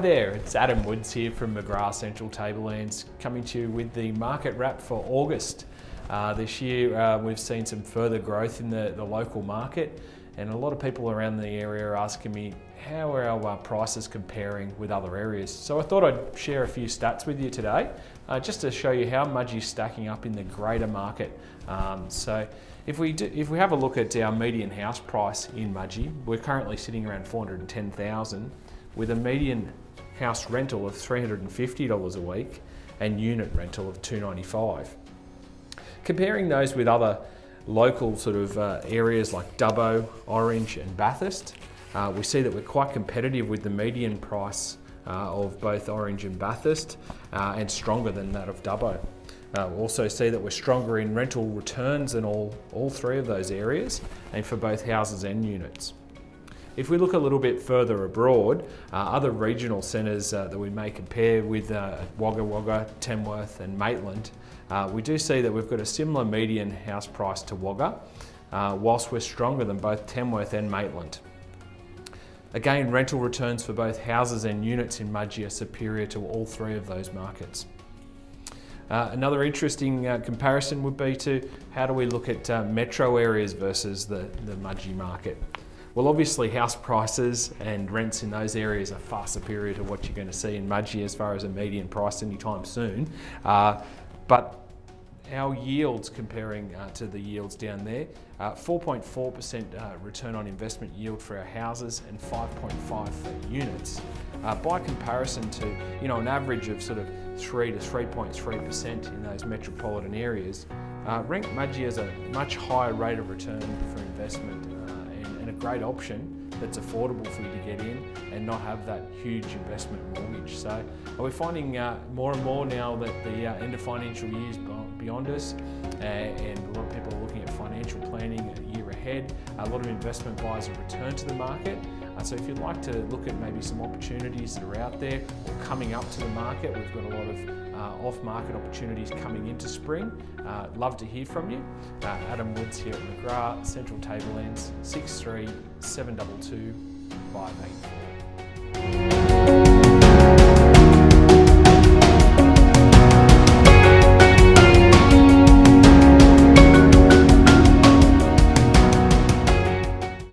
there, it's Adam Woods here from McGrath Central Tablelands coming to you with the market wrap for August. Uh, this year uh, we've seen some further growth in the, the local market and a lot of people around the area are asking me how are our uh, prices comparing with other areas. So I thought I'd share a few stats with you today uh, just to show you how Mudgee's stacking up in the greater market. Um, so if we, do, if we have a look at our median house price in Mudgee, we're currently sitting around 410,000 with a median house rental of $350 a week and unit rental of 295. Comparing those with other local sort of uh, areas like Dubbo, Orange and Bathurst, uh, we see that we're quite competitive with the median price uh, of both Orange and Bathurst uh, and stronger than that of Dubbo. Uh, we also see that we're stronger in rental returns in all, all three of those areas and for both houses and units. If we look a little bit further abroad, uh, other regional centres uh, that we may compare with uh, Wagga Wagga, Tamworth and Maitland, uh, we do see that we've got a similar median house price to Wagga, uh, whilst we're stronger than both Tamworth and Maitland. Again, rental returns for both houses and units in Mudgee are superior to all three of those markets. Uh, another interesting uh, comparison would be to how do we look at uh, metro areas versus the, the Mudgee market. Well, obviously house prices and rents in those areas are far superior to what you're going to see in Mudgee as far as a median price anytime soon. Uh, but our yields comparing uh, to the yields down there, 4.4% uh, uh, return on investment yield for our houses and 5.5 for units. Uh, by comparison to, you know, an average of sort of 3 to 3.3% in those metropolitan areas, uh, rank Mudgee as a much higher rate of return for investment uh, and, a great option that's affordable for you to get in and not have that huge investment mortgage. So we're finding uh, more and more now that the uh, end of financial year is beyond us uh, and a lot of people are looking at financial planning a year ahead. A lot of investment buyers have returned to the market. Uh, so if you'd like to look at maybe some opportunities that are out there or coming up to the market, we've got a lot of uh, off-market opportunities coming into spring. Uh, love to hear from you. Uh, Adam Woods here at McGrath, Central Tablelands, 63722 584.